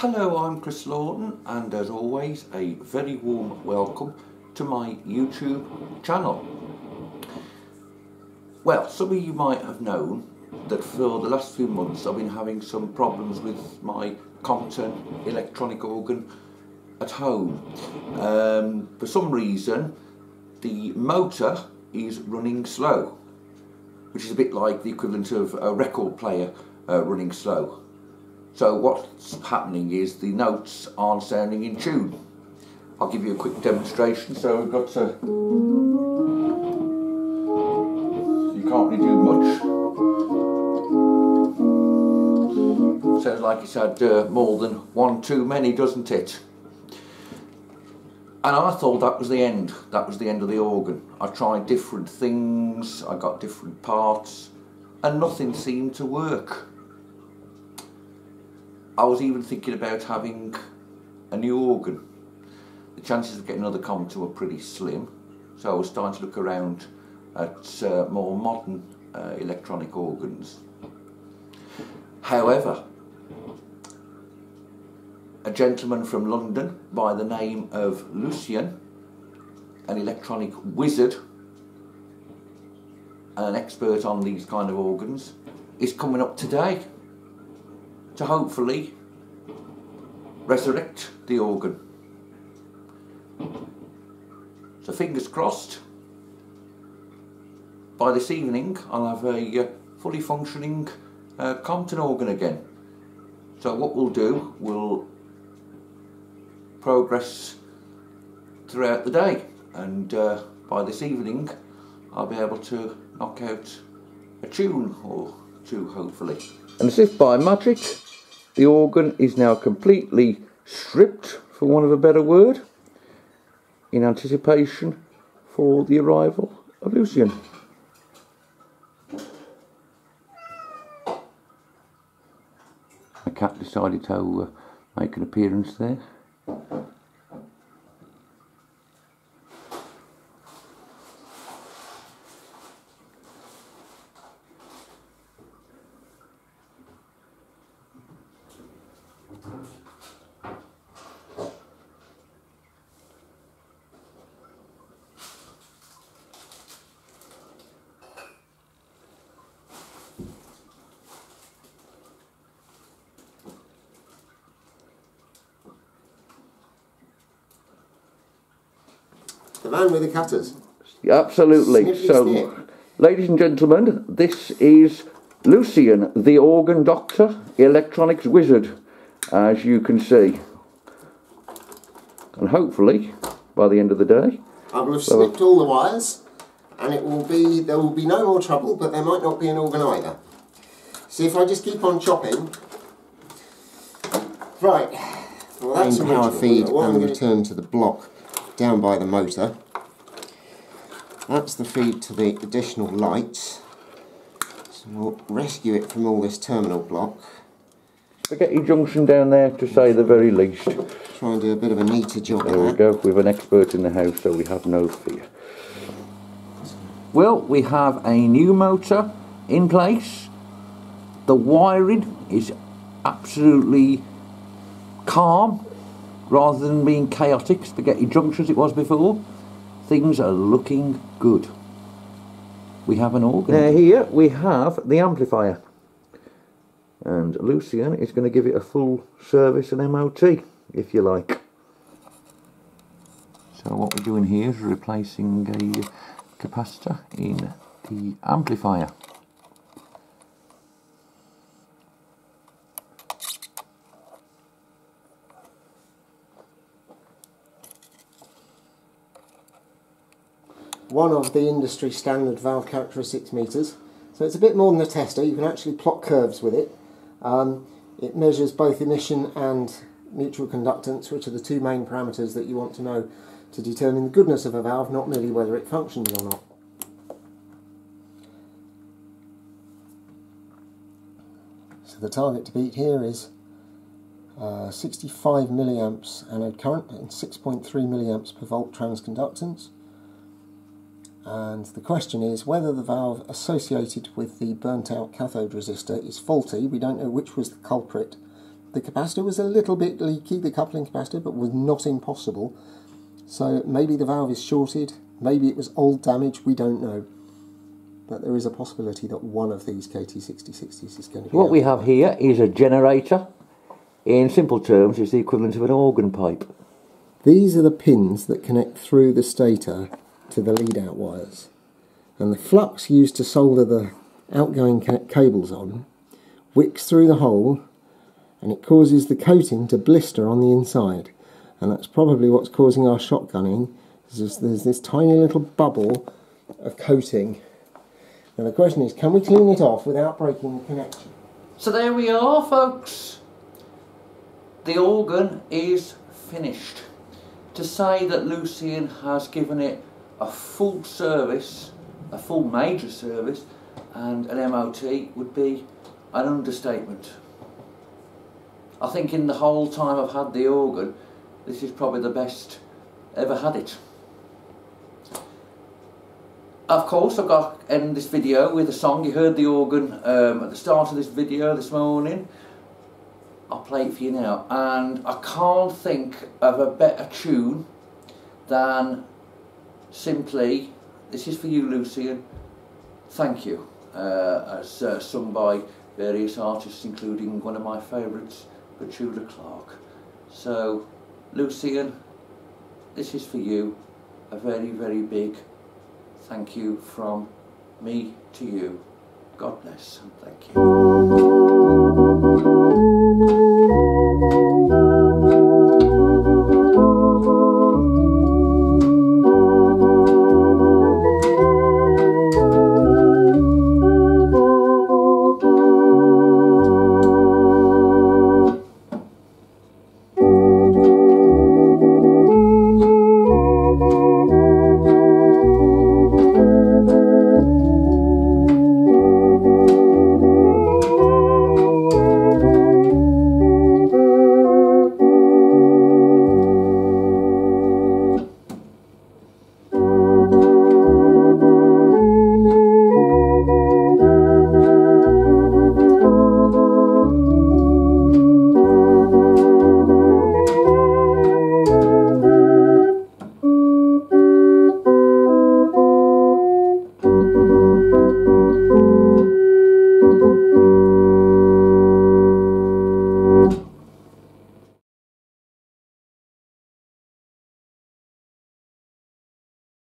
Hello, I'm Chris Lawton, and as always, a very warm welcome to my YouTube channel. Well, some of you might have known that for the last few months I've been having some problems with my Compton electronic organ at home. Um, for some reason, the motor is running slow, which is a bit like the equivalent of a record player uh, running slow. So what's happening is the notes aren't sounding in tune. I'll give you a quick demonstration. So we've got to, you can't really do much. Sounds like it's had uh, more than one too many, doesn't it? And I thought that was the end. That was the end of the organ. I tried different things, I got different parts, and nothing seemed to work. I was even thinking about having a new organ. The chances of getting another Compton were pretty slim, so I was starting to look around at uh, more modern uh, electronic organs. However, a gentleman from London by the name of Lucien, an electronic wizard, and an expert on these kind of organs, is coming up today to hopefully resurrect the organ. So fingers crossed, by this evening I'll have a uh, fully functioning uh, Compton organ again. So what we'll do, we'll progress throughout the day and uh, by this evening I'll be able to knock out a tune or two hopefully. And as if by magic the organ is now completely stripped, for want of a better word, in anticipation for the arrival of Lucien. The cat decided to uh, make an appearance there. The man with the cutters. Absolutely. Snippy so, snip. ladies and gentlemen, this is Lucien, the organ doctor, electronics wizard, as you can see. And hopefully, by the end of the day, I will have snipped all the wires, and it will be there will be no more trouble, but there might not be an organ either. See if I just keep on chopping. Right. Well, that's main a power ritual. feed and return to the block down by the motor. That's the feed to the additional lights. So we'll rescue it from all this terminal block. spaghetti junction down there to say the very least. Try and do a bit of a neater job There we go, with an expert in the house, so we have no fear. Well, we have a new motor in place. The wiring is absolutely calm rather than being chaotic, spaghetti junction as it was before. Things are looking good. We have an organ. Now here we have the amplifier. And Lucien is going to give it a full service and MOT, if you like. So what we're doing here is replacing a capacitor in the amplifier. One of the industry standard valve characteristics meters. So it's a bit more than a tester. You can actually plot curves with it. Um, it measures both emission and mutual conductance, which are the two main parameters that you want to know to determine the goodness of a valve, not merely whether it functions or not. So the target to beat here is uh, 65 milliamps anode current and 6.3 milliamps per volt transconductance. And the question is whether the valve associated with the burnt out cathode resistor is faulty. We don't know which was the culprit the capacitor was a little bit leaky, the coupling capacitor, but was not impossible. So maybe the valve is shorted, maybe it was old damage, we don't know. But there is a possibility that one of these KT6060s is going to be What we have here is a generator. In simple terms, it's the equivalent of an organ pipe. These are the pins that connect through the stator to the lead out wires. And the flux used to solder the outgoing ca- cables on wicks through the hole and it causes the coating to blister on the inside. And that's probably what's causing our shotgunning. There's there's this tiny little bubble of coating. Now the question is, can we clean it off without breaking the connection? So there we are, folks. The organ is finished. To say that Lucien has given it a full service, a full major service, and an MOT would be an understatement. I think in the whole time I've had the organ, this is probably the best ever had it. Of course, I've got to end this video with a song. You heard the organ um, at the start of this video this morning. I'll play it for you now. And I can't think of a better tune than simply, this is for you, Lucien, thank you, uh, as uh, sung by various artists, including one of my favourites, Petula Clark. So, Lucien, this is for you, a very, very big thank you from me to you. God bless and thank you.